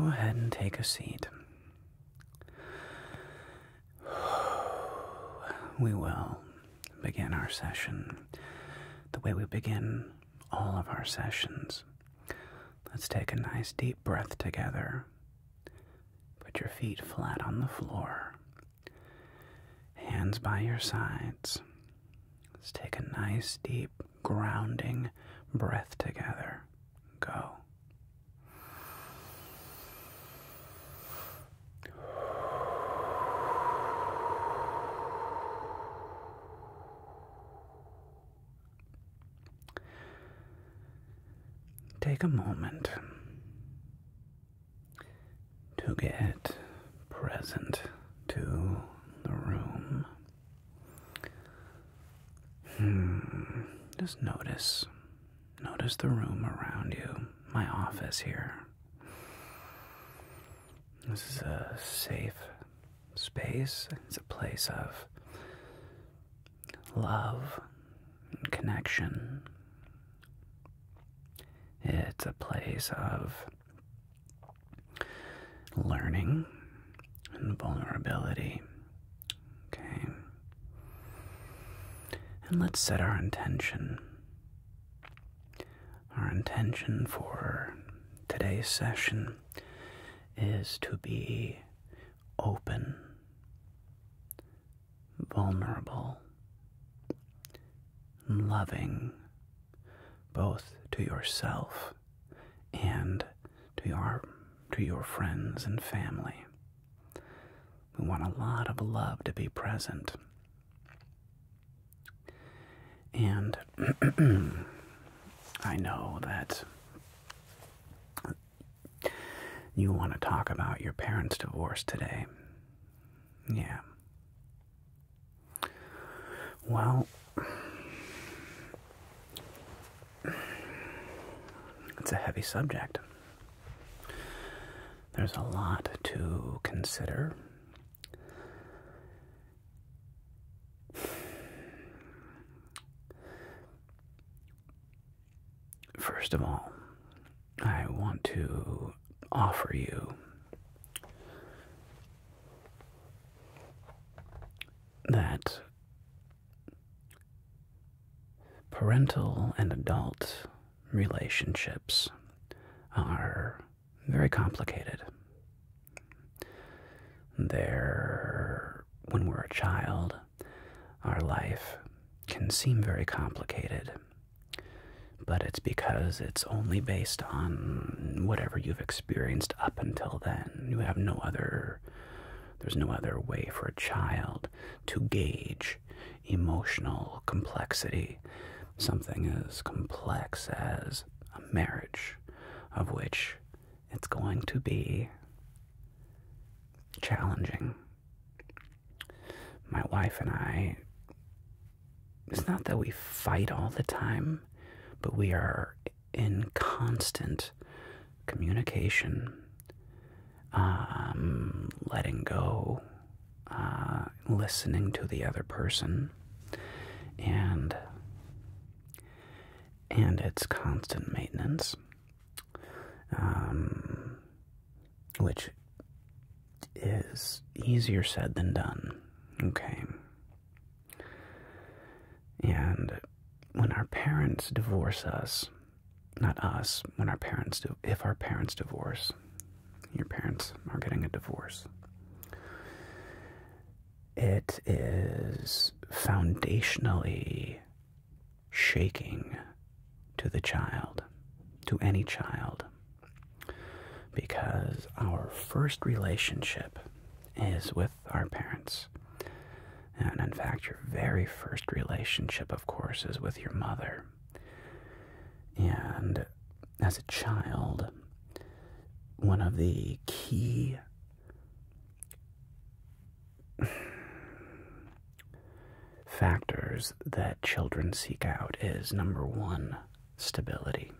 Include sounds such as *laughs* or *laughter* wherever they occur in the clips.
go ahead and take a seat. *sighs* We will begin our session the way we begin all of our sessions. Let's take a nice deep breath together. Put your feet flat on the floor, hands by your sides. Let's take a nice deep grounding breath together. Go. Take a moment to get present to the room. Hmm. Just notice. Notice the room around you. My office here. This is a safe space. It's a place of love and connection. It's a place of learning and vulnerability. Okay. And let's set our intention. Our intention for today's session is to be open, vulnerable, loving, both to yourself and to your to your friends and family. We want a lot of love to be present. And *clears throat* I know that you want to talk about your parents' divorce today. Yeah. Well, it's a heavy subject. There's a lot to consider. First of all, I want to offer you that parental and adult relationships are very complicated. They're, when we're a child, our life can seem very complicated, but it's because it's only based on whatever you've experienced up until then. You have no other, there's no other way for a child to gauge emotional complexity, something as complex as a marriage, of which it's going to be challenging. My wife and I, it's not that we fight all the time, but we are in constant communication, um, letting go, uh, listening to the other person, and and it's constant maintenance, um, which is easier said than done. Okay. And when our parents divorce us, not us, when our parents do, if our parents divorce, your parents are getting a divorce, it is foundationally shaking to the child, to any child, because our first relationship is with our parents. And in fact, your very first relationship, of course, is with your mother. And as a child, one of the key *sighs* factors that children seek out is number one, stability.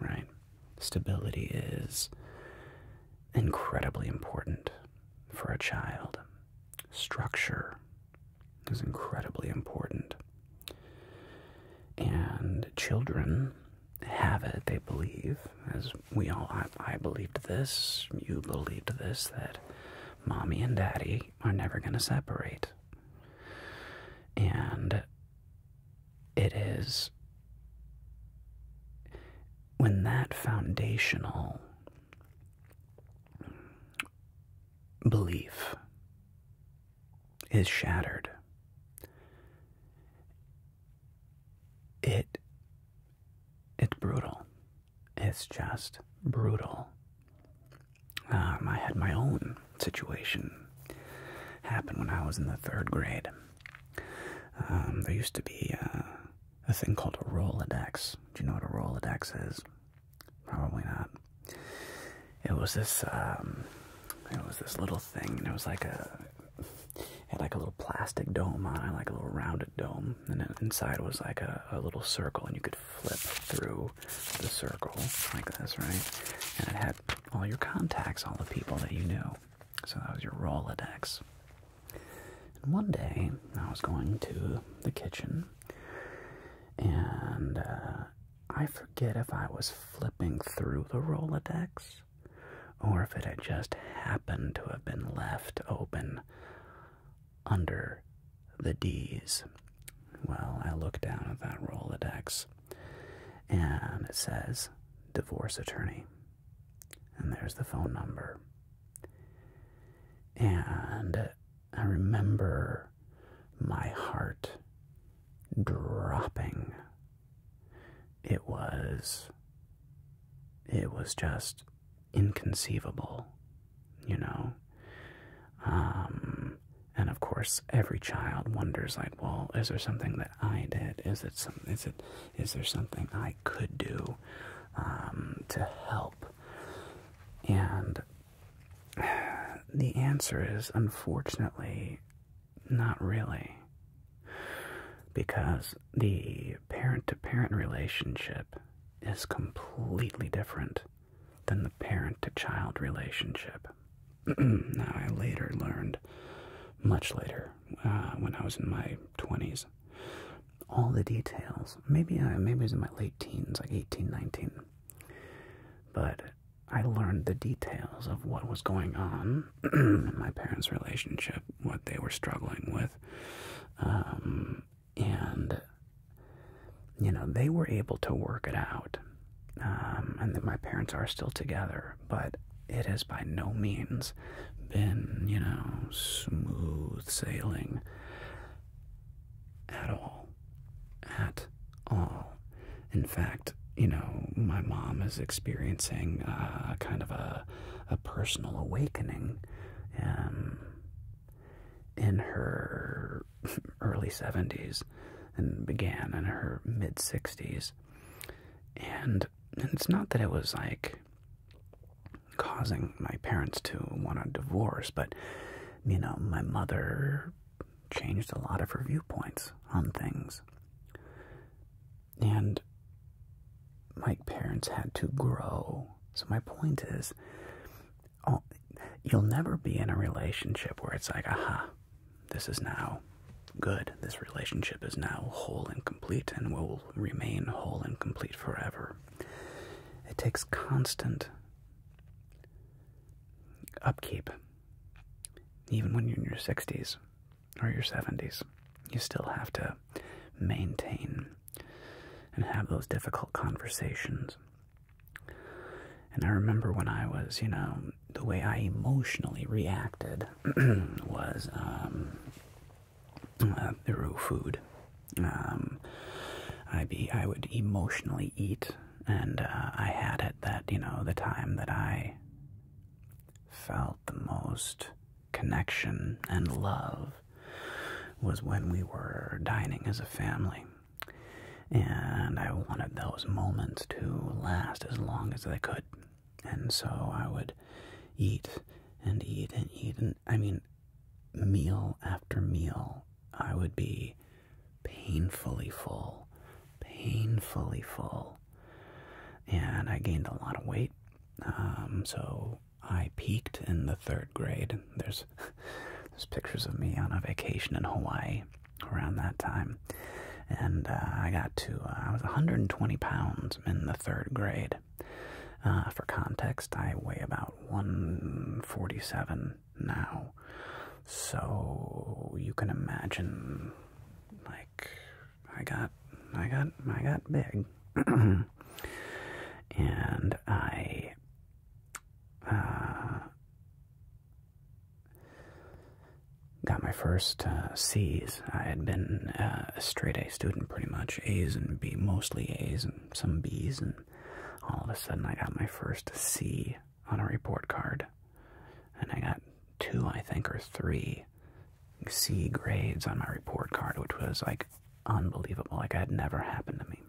Right? Stability is incredibly important for a child. Structure is incredibly important. And children have it, they believe, as we all, I, I believed this, you believed this, that mommy and daddy are never going to separate. And it is when that foundational belief is shattered, it it's brutal. It's just brutal. Um, I had my own situation happen when I was in the third grade. Um, there used to be uh, a thing called a Rolodex. Do you know what a Rolodex is? Probably not. It was this, um, it was this little thing, and it was like a, it had like a little plastic dome on it, like a little rounded dome, and then inside was like a, a little circle, and you could flip through the circle like this, right? And it had all your contacts, all the people that you knew. So that was your Rolodex. And one day, I was going to the kitchen, and uh, I forget if I was flipping through the Rolodex or if it had just happened to have been left open under the D's. Well, I look down at that Rolodex and it says divorce attorney. And there's the phone number. And I remember my heart dropping. It was, it was just inconceivable, you know? Um, and of course, every child wonders, like, well, is there something that I did? Is it some? Is it? Is there something I could do um, to help? And *sighs* the answer is, unfortunately, not really. Because the parent to parent relationship is completely different than the parent to child relationship. *clears throat* now, I later learned, much later, uh, when I was in my 20s, all the details. Maybe, uh, maybe it was in my late teens, like 18, 19. But I learned the details of what was going on *clears throat* in my parents' relationship, what they were struggling with. Um, and, you know, they were able to work it out. Um, and that my parents are still together, but it has by no means been, you know, smooth sailing at all. At all. In fact, you know, my mom is experiencing uh, kind of a, a personal awakening um, in her early 70s and began in her mid 60s. And, it's not that it was like causing my parents to want a divorce, but, you know, my mother changed a lot of her viewpoints on things. And my parents had to grow. So my point is, oh, you'll never be in a relationship where it's like, aha, this is now good. This relationship is now whole and complete and will remain whole and complete forever. It takes constant upkeep. Even when you're in your 60s or your 70s, you still have to maintain and have those difficult conversations. And I remember when I was, you know, the way I emotionally reacted *clears throat* was um, uh, through food. Um, I be I would emotionally eat, and uh, I had it that you know the time that I felt the most connection and love was when we were dining as a family. And I wanted those moments to last as long as they could. And so I would eat and eat and eat. And I mean, meal after meal, I would be painfully full, painfully full. And I gained a lot of weight. Um, so I peaked in the third grade. There's, *laughs* there's pictures of me on a vacation in Hawaii around that time. and uh, I got to, uh, I was 120 pounds in the third grade. Uh, for context, I weigh about 147 now. So you can imagine, like, I got, I got, I got big. *clears throat* and I, uh, got my first uh, C's. I had been uh, a straight A student pretty much, A's and B, mostly A's and some B's, and all of a sudden I got my first C on a report card. And I got two, I think, or three C grades on my report card, which was like unbelievable. Like it had never happened to me.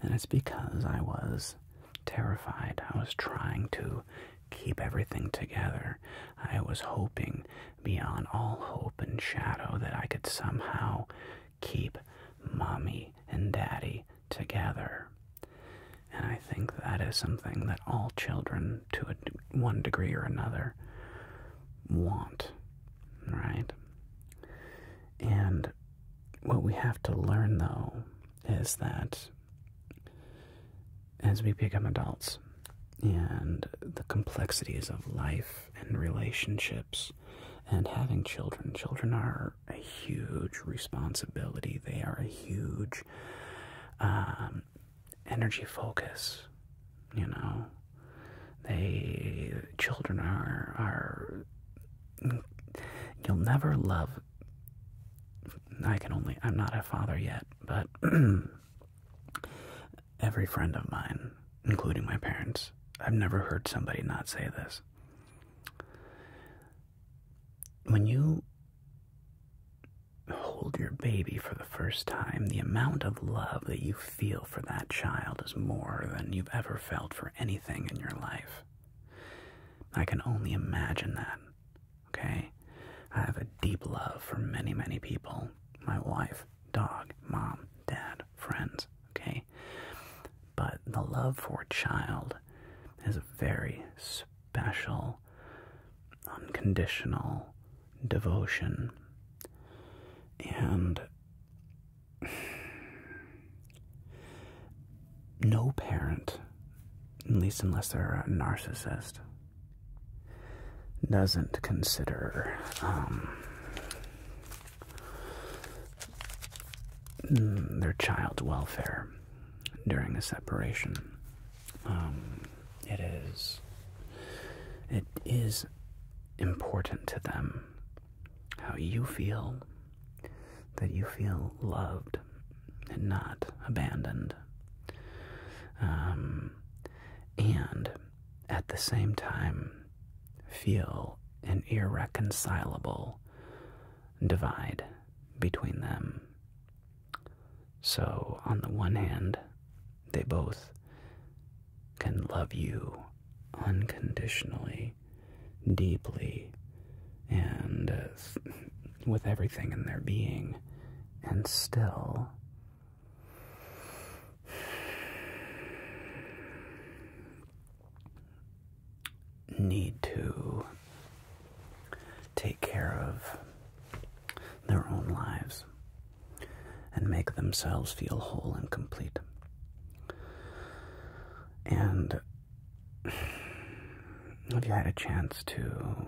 And it's because I was terrified. I was trying to keep everything together. I was hoping beyond all hope and shadow that I could somehow keep mommy and daddy together. And I think that is something that all children, to a, one degree or another, want, right? And what we have to learn, though, is that as we become adults and the complexities of life and relationships and having children, children are a huge responsibility. They are a huge um, energy focus, you know. They, children are, are, you'll never love, I can only, I'm not a father yet, but *clears throat* every friend of mine, including my parents, I've never heard somebody not say this. When you hold your baby for the first time, the amount of love that you feel for that child is more than you've ever felt for anything in your life. I can only imagine that, okay? I have a deep love for many, many people my wife, dog, mom, dad, friends, okay? But the love for a child is a very special, unconditional devotion. And *sighs* no parent, at least unless they're a narcissist, doesn't consider um, their child's welfare during a separation. Um, it is it is important to them how you feel that you feel loved and not abandoned um, and at the same time feel an irreconcilable divide between them. So on the one hand they both can love you unconditionally, deeply, and uh, with everything in their being, and still need to take care of their own lives and make themselves feel whole and complete. And *sighs* have you had a chance to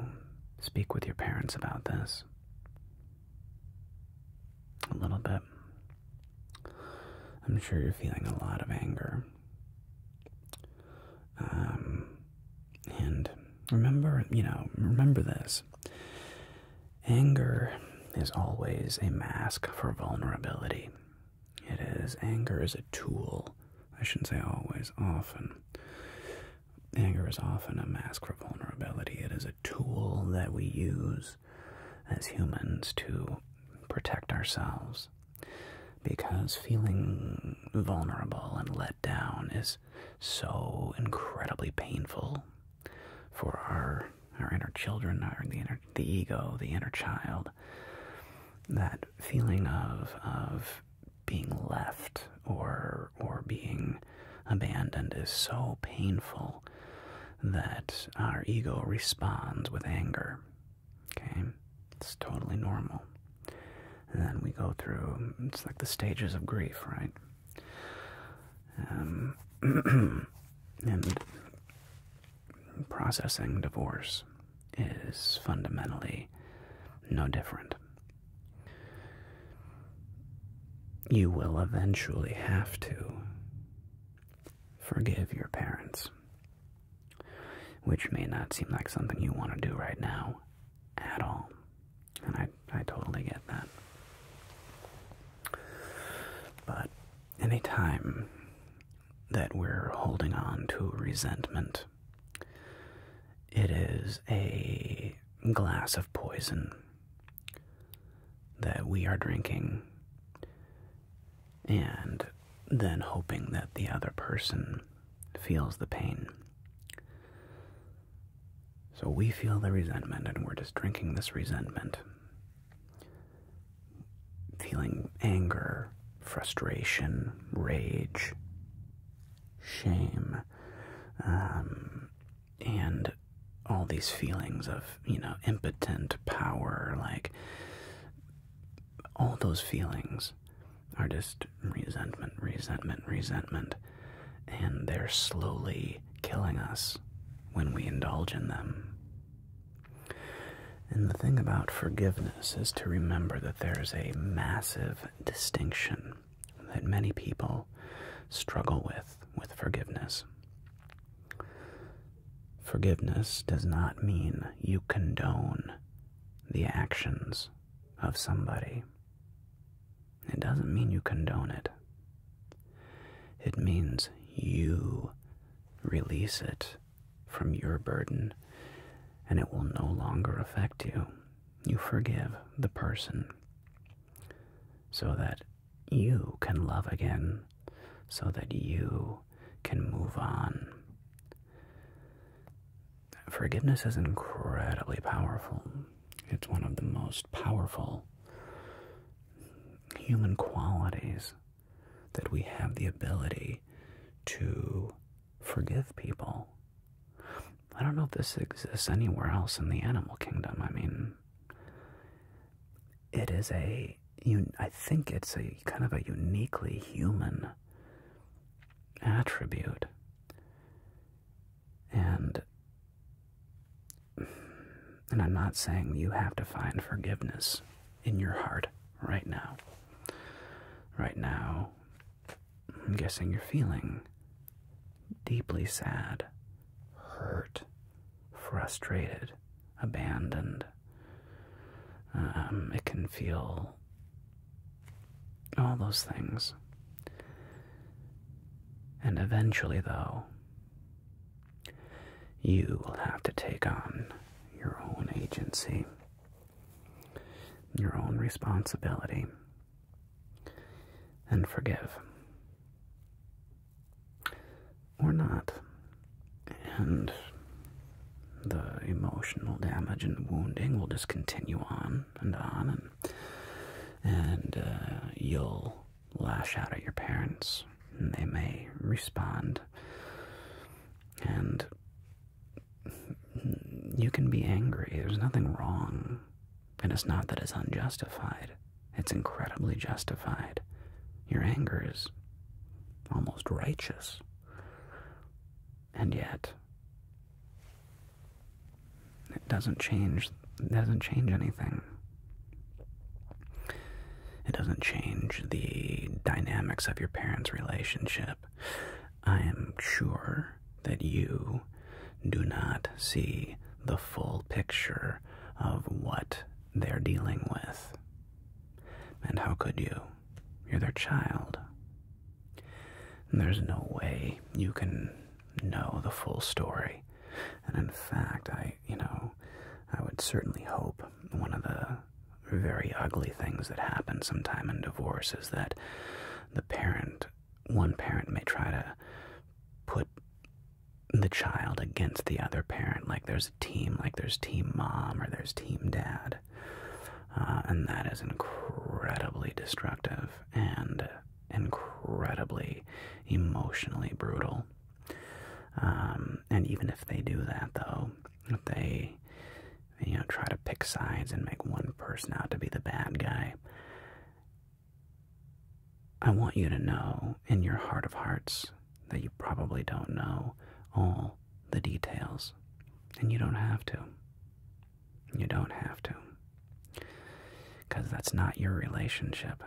speak with your parents about this? A little bit. I'm sure you're feeling a lot of anger. Um, and remember, you know, remember this. Anger is always a mask for vulnerability. It is, anger is a tool I shouldn't say always, often. Anger is often a mask for vulnerability. It is a tool that we use as humans to protect ourselves. Because feeling vulnerable and let down is so incredibly painful for our our inner children, our the inner the ego, the inner child. That feeling of of being left or or being abandoned is so painful that our ego responds with anger. Okay? It's totally normal. And then we go through, it's like the stages of grief, right? Um, *clears throat* and processing divorce is fundamentally no different. You will eventually have to forgive your parents, which may not seem like something you want to do right now at all. And I, I totally get that. But any time that we're holding on to resentment, it is a glass of poison that we are drinking and then hoping that the other person feels the pain. So we feel the resentment and we're just drinking this resentment, feeling anger, frustration, rage, shame, um, and all these feelings of, you know, impotent power, like all those feelings are just resentment, resentment, resentment, and they're slowly killing us when we indulge in them. And the thing about forgiveness is to remember that there's a massive distinction that many people struggle with with forgiveness. Forgiveness does not mean you condone the actions of somebody. It doesn't mean you condone it. It means you release it from your burden and it will no longer affect you. You forgive the person so that you can love again, so that you can move on. Forgiveness is incredibly powerful. It's one of the most powerful human qualities that we have the ability to forgive people. I don't know if this exists anywhere else in the animal kingdom. I mean, it is a, I think it's a kind of a uniquely human attribute. And and I'm not saying you have to find forgiveness in your heart right now. Right now, I'm guessing you're feeling deeply sad, hurt, frustrated, abandoned. Um, it can feel all those things. And eventually, though, you will have to take on agency, your own responsibility, and forgive. Or not. And the emotional damage and wounding will just continue on and on, and, and uh, you'll lash out at your parents, and they may respond, and you can be angry. There's nothing wrong. And it's not that it's unjustified, it's incredibly justified. Your anger is almost righteous. And yet, it doesn't change it doesn't change anything. It doesn't change the dynamics of your parents' relationship. I am sure that you do not see the full picture of what they're dealing with. And how could you? You're their child. And there's no way you can know the full story. And in fact, I, you know, I would certainly hope one of the very ugly things that happen sometime in divorce is that the parent, one parent may try to put the child against the other parent, like there's a team, like there's team mom or there's team dad. Uh, and that is incredibly destructive and incredibly emotionally brutal. Um, and even if they do that, though, if they, you know, try to pick sides and make one person out to be the bad guy, I want you to know in your heart of hearts that you probably don't know all the details. And you don't have to. You don't have to. Because that's not your relationship.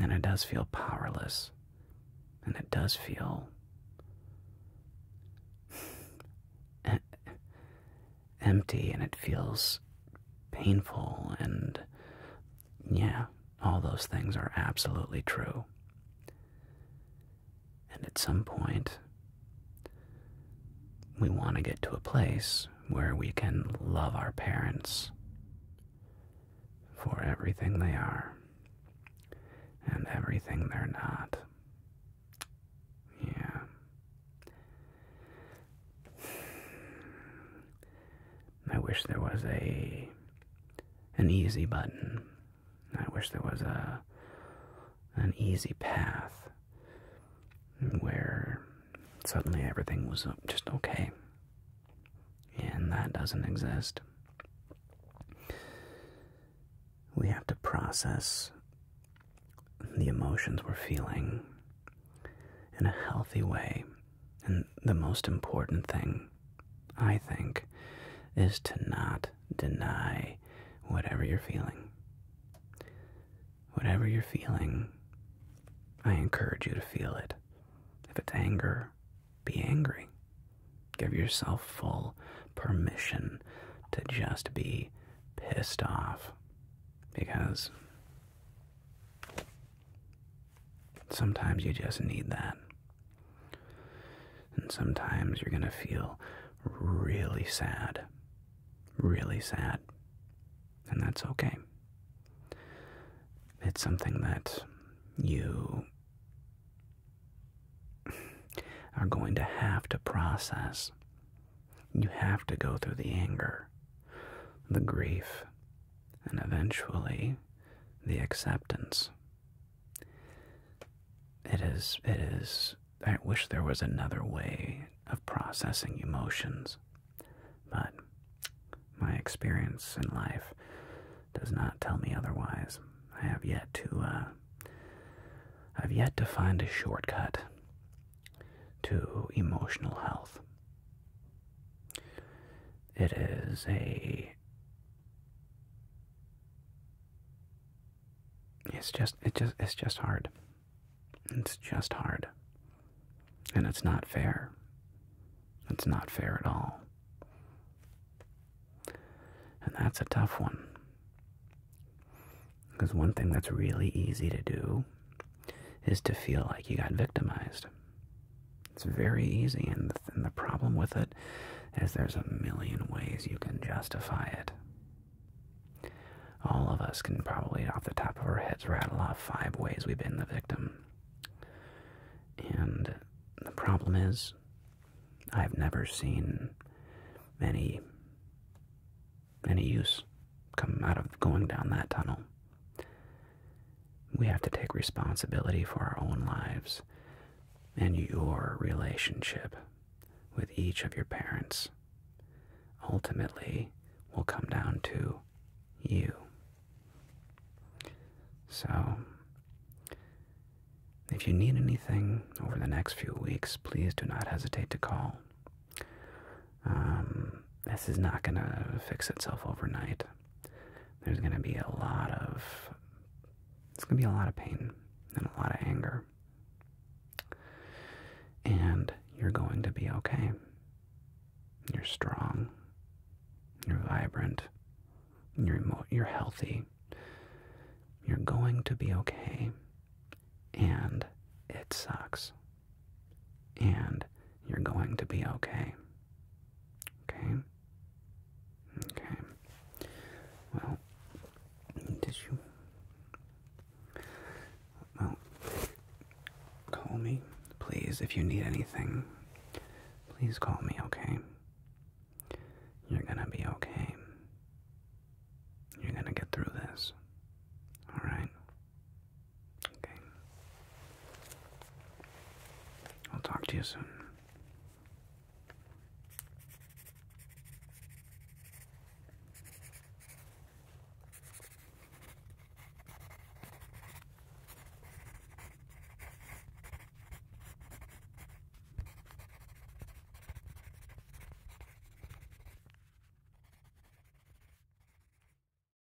And it does feel powerless. And it does feel *laughs* empty and it feels painful and yeah, all those things are absolutely true. And at some point, we want to get to a place where we can love our parents for everything they are and everything they're not. Yeah. I wish there was a an easy button. I wish there was a an easy path where suddenly everything was uh, just okay. And that doesn't exist. We have to process the emotions we're feeling in a healthy way. And the most important thing, I think, is to not deny whatever you're feeling. Whatever you're feeling, I encourage you to feel it. If it's anger, be angry. Give yourself full permission to just be pissed off. Because sometimes you just need that. And sometimes you're going to feel really sad. Really sad. And that's okay. It's something that you are going to have to process. You have to go through the anger, the grief, and eventually the acceptance. It is, it is, I wish there was another way of processing emotions, but my experience in life does not tell me otherwise. I have yet to, uh, I've yet to find a shortcut to emotional health. It is a it's just it just it's just hard. It's just hard. And it's not fair. It's not fair at all. And that's a tough one. Because one thing that's really easy to do is to feel like you got victimized. It's very easy, and the, and the problem with it is there's a million ways you can justify it. All of us can probably, off the top of our heads, rattle off five ways we've been the victim. And the problem is, I've never seen any any use come out of going down that tunnel. We have to take responsibility for our own lives and your relationship with each of your parents ultimately will come down to you. So, if you need anything over the next few weeks, please do not hesitate to call. Um, this is not going to fix itself overnight. There's going to be a lot of, it's going to be a lot of pain and a lot of anger. And you're going to be okay. You're strong. You're vibrant. You're, you're healthy. You're going to be okay. And it sucks. And you're going to be okay. Okay. Well, did you? Well, call me, please, if you need anything. Please call me, okay?